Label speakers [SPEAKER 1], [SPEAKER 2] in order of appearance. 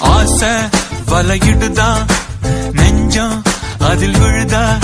[SPEAKER 1] ஆசை வலையிடுதா? நெஞ்சம் அதில் விழுதா?